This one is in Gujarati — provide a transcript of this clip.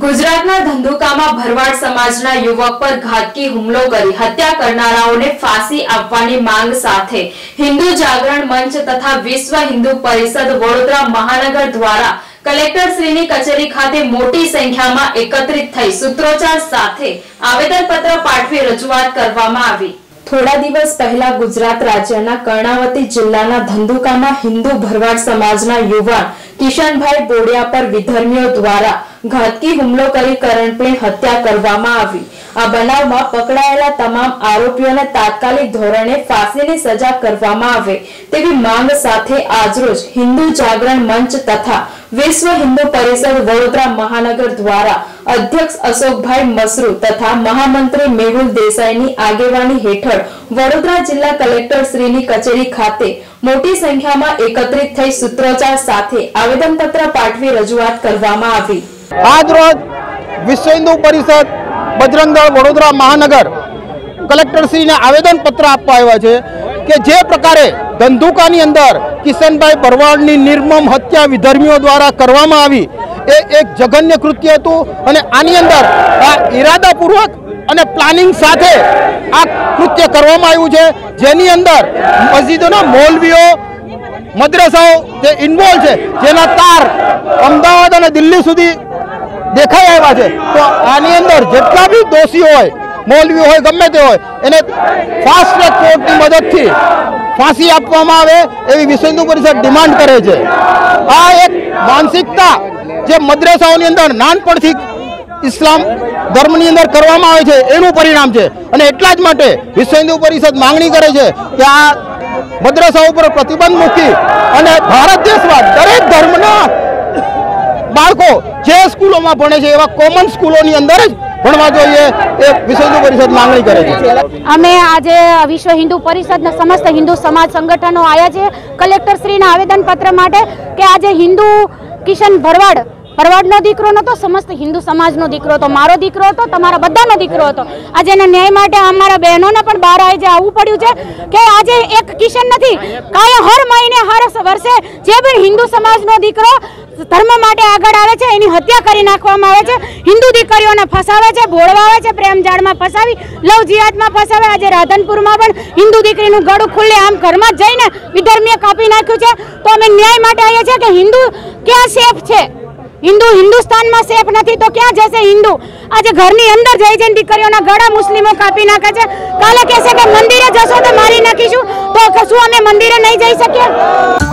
ધંધુકામાં ભરવાડ સમાજના યુવક પર ઘાતકી હુમલો કરી હત્યા કરનારાઓને ફાંસી આપવાની માંગ સાથે હિન્દુ જાગરણ મંચ તથા વિશ્વ હિન્દુ પરિષદ વડોદરા મહાનગર દ્વારા કલેક્ટરશ્રીની કચેરી ખાતે મોટી સંખ્યામાં એકત્રિત થઈ સૂત્રોચ્ચાર સાથે આવેદનપત્ર પાઠવી રજૂઆત કરવામાં આવી. થોડા દિવસ પહેલા ગુજરાત રાજ્યના કર્ણાવતી જિલ્લાના ધંધુકામાં હિન્દુ ભરવાડ સમાજના યુવાન કિશનભાઈ બોડિયા પર વિધર્મીઓ દ્વારા ઘાતકી હુમલો કરી કરણપણે હત્યા કરવામાં આવી. આ બનાવમાં પકડાયેલા તમામ આરોપીઓને તાત્કાલિક ધોરણે ફાંસીની સજા કરવામાં આવે તેવી માંગ સાથે આજરોજ હિન્દુ જાગરણ મંચ તથા વિશ્વ હિન્દુ પરિષદ વડોદરા મહાનગર દ્વારા અધ્યક્ષ અશોકભાઈ મસરૂ તથા મહામંત્રી મેહુલ દેસાઈની આગેવાની હેઠળ વડોદરા જિલ્લા કલેક્ટર શ્રીની કચેરી ખાતે મોટી સંખ્યામાં એકત્રિત થઈ સૂત્રોચ્ચાર સાથે આવેદનપત્ર પાઠવી રજૂઆત કરવામાં આવી. આજ રોજ વિશ્વ હિન્દુ પરિષદ બજરંગ દળ વડોદરા મહાનગર કલેક્ટરશ્રીને આવેદનપત્ર આપવા આવ્યા છે કે જે પ્રકારે ધંધુકાની અંદર કિશનભાઈ ભરવાડની નિર્મમ હત્યા વિધર્મીઓ દ્વારા કરવામાં આવી, એ એક જઘન્ય કૃત્ય હતું અને આની અંદર આ ઈરાદાપૂર્વક અને પ્લાનિંગ સાથે આ કૃત્ય કરવામાં આવ્યું છે. જેની અંદર મસ્જિદોના મૌલવીઓ, મદ્રસાઓ જે ઇન્વોલ્વ છે, જેના તાર અમદાવાદ અને દિલ્હી સુધી દેખાઈ આવ્યા છે. તો આની અંદર જેટલા બી દોષી હોય, મૌલવી હોય, ગમે તે હોય, એને ફાસ્ટ ટ્રેક કોર્ટની મદદથી ફાંસી આપવામાં આવે એવી વિશ્વ હિન્દુ પરિષદ ડિમાન્ડ કરે છે. આ એક માનસિકતા જે મદ્રસાઓની અંદર નાનપણથી ઇસ્લામ ધર્મની અંદર કરવામાં આવે છે, એનું પરિણામ છે. અને એટલા જ માટે વિશ્વ હિન્દુ પરિષદ માંગણી કરે છે કે આ મદ્રસા ઉપર પ્રતિબંધ મૂકી અને ભારત દેશમાં દરેક ધર્મના બાળકો જે સ્કૂલોમાં ભણે છે, એવા કોમન સ્કૂલોની અંદર જ ભણવા જોઈએ, એ વિશ્વ પરિષદ માંગણી કરે છે. અમે આજે વિશ્વ હિન્દુ પરિષદના સમસ્ત હિન્દુ સમાજ સંગઠનો આવ્યા છે કલેક્ટર શ્રીના આવેદન માટે કે આજે હિન્દુ કિશન ભરવાડ ભરવાડનો દીકરો નહોતો, સમસ્ત હિન્દુ સમાજનો દીકરો હતો. મારો દીકરો હતો, તમારા બધાનો દીકરો હતો. આજે એના ન્યાય માટે અમારા બહેનોને પણ બહાર આવી આવવું પડ્યું છે કે આજે એક કિશન નથી કાંઈ હર મહિને હર વર્ષે જે પણ હિન્દુ સમાજનો દીકરો ધર્મ માટે આગળ આવે છે, એની હત્યા કરી નાખવામાં આવે છે. હિન્દુ દીકરીઓને ફસાવે છે, ભોળવાવે છે પ્રેમ જાળમાં ફસાવી, લવ જિહાદમાં ફસાવે. આજે રાધનપુરમાં પણ હિન્દુ દીકરીનું ગળું ખુલ્લે આમ ઘરમાં જઈને વિધર્મીએ કાપી નાખ્યું છે. તો અમે ન્યાય માટે આવીએ છીએ કે હિન્દુ ક્યાં સેફ છે? હિન્દુ હિન્દુસ્તાનમાં સેફ નથી, તો ક્યાં જશે હિન્દુ? આજે ઘરની અંદર જઈ જઈને દીકરીઓના ગળા મુસ્લિમો કાપી નાખે છે. કાલે કહેશે કે મંદિરે જશો તો મારી નાખીશું. તો શું અમે મંદિરે નહીં જઈ શકીએ.